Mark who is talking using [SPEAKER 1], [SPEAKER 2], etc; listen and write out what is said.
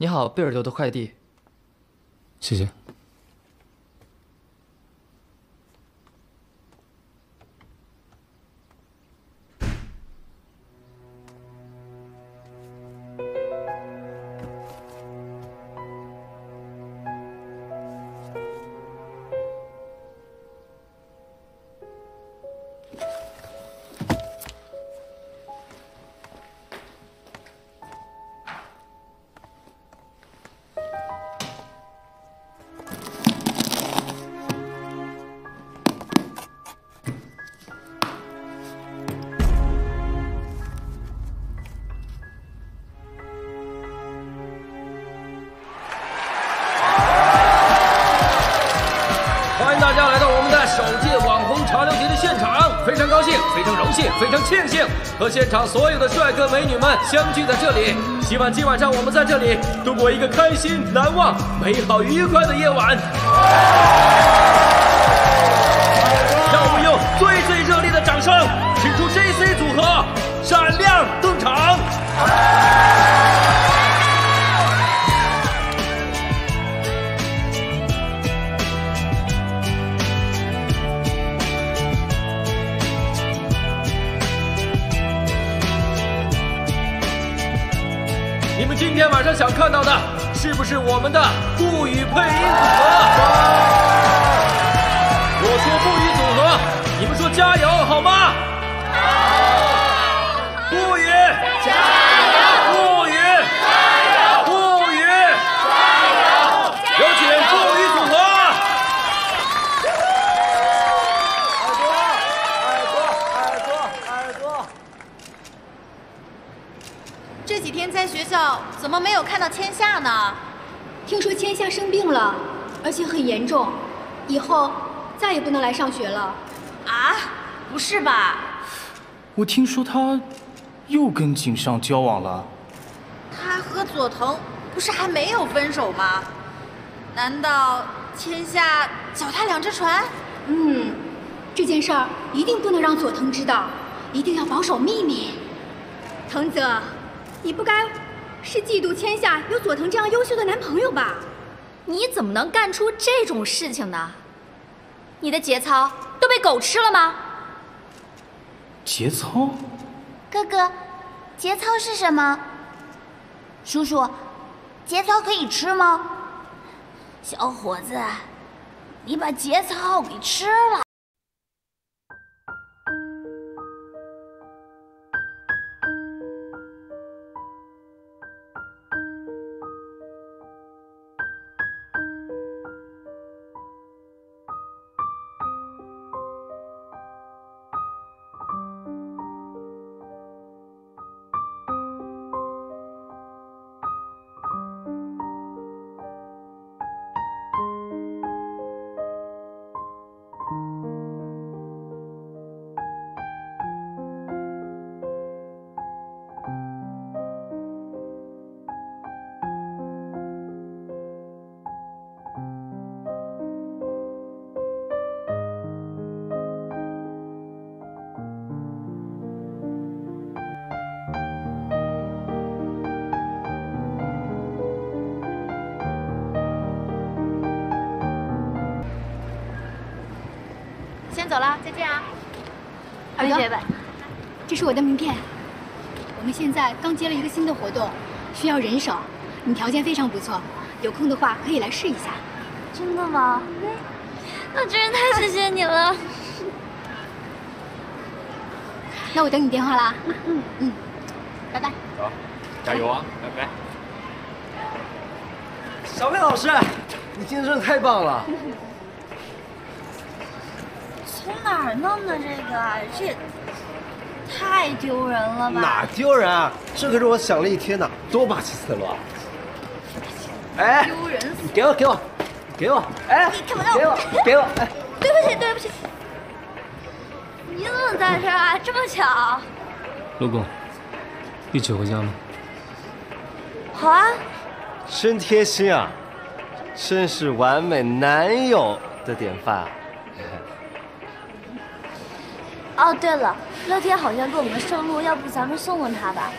[SPEAKER 1] 你好，贝尔德的快递。
[SPEAKER 2] 谢谢。
[SPEAKER 3] 大家来到我们的首届网红潮流节的现场，非常高兴，非常荣幸，非常庆幸和现场所有的帅哥美女们相聚在这里。希望今晚上我们在这里度过一个开心、难忘、美好、愉快的夜晚。你们今天晚上想看到的，是不是我们的不语配音组合？我说不语组合，你们说加油好吗？顾宇，加油！顾宇，加油！顾宇，加油！有请顾宇组合。
[SPEAKER 4] 这几天在学校怎么没有看到千夏呢？
[SPEAKER 5] 听说千夏生病了，而且很严重，以后再也不能来上学了。
[SPEAKER 4] 啊，不是吧？
[SPEAKER 2] 我听说他又跟井上交往了。
[SPEAKER 4] 他和佐藤不是还没有分手吗？难道千夏脚踏两只船？
[SPEAKER 5] 嗯，这件事儿一定不能让佐藤知道，一定要保守秘密。藤泽，你不该是嫉妒千夏有佐藤这样优秀的男朋友吧？
[SPEAKER 6] 你怎么能干出这种事情呢？你的节操都被狗吃了吗？
[SPEAKER 2] 节操？
[SPEAKER 7] 哥哥，节操是什么？叔叔，节操可以吃吗？小伙子，你把节操给吃了。
[SPEAKER 4] 先走了，再见啊！
[SPEAKER 5] 同学们，这是我的名片。我们现在刚接了一个新的活动，需要人手，你条件非常不错，有空的话可以来试一下。
[SPEAKER 7] 真的吗？那真是太谢谢你了。
[SPEAKER 5] 那我等你电话啦。嗯嗯，拜拜。
[SPEAKER 3] 好，加油啊！拜拜。
[SPEAKER 8] 小妹老师，你今天真的太棒了。
[SPEAKER 7] 从哪儿弄的这个？这也太丢人了吧！
[SPEAKER 8] 哪丢人啊？这可是我想了一天呢，多霸气思路啊！哎，
[SPEAKER 7] 丢人死！
[SPEAKER 8] 你给我，给我，给我！哎，
[SPEAKER 7] 你看我
[SPEAKER 8] 给我，给我！哎，
[SPEAKER 7] 对不起，对不起。你怎么在这儿啊？这么巧？
[SPEAKER 2] 老公，一起回家吗？
[SPEAKER 7] 好啊。
[SPEAKER 8] 真贴心啊，真是完美男友的典范
[SPEAKER 7] 哦，对了，乐天好像给我们顺路，要不咱们送送他吧？